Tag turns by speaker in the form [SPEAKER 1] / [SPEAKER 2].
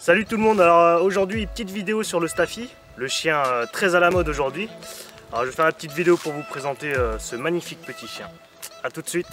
[SPEAKER 1] Salut tout le monde, alors euh, aujourd'hui petite vidéo sur le Staffy, le chien euh, très à la mode aujourd'hui. Alors je vais faire une petite vidéo pour vous présenter euh, ce magnifique petit chien. A tout de suite